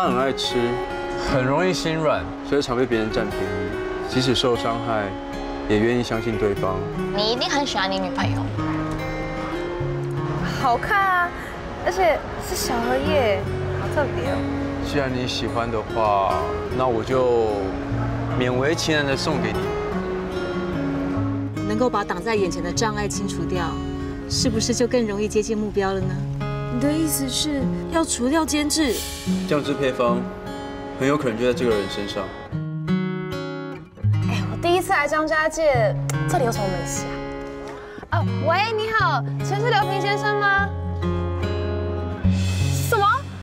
他很爱吃，很容易心软，所以常被别人占便宜。即使受伤害，也愿意相信对方。你一定很喜欢你女朋友。好看啊，而且是小荷叶，好特别哦。既然你喜欢的话，那我就勉为其难的送给你。能够把挡在眼前的障碍清除掉，是不是就更容易接近目标了呢？你的意思是要除掉监制？酱汁配方很有可能就在这个人身上。哎，我第一次来张家界，这里有什么美食啊？哦，喂，你好？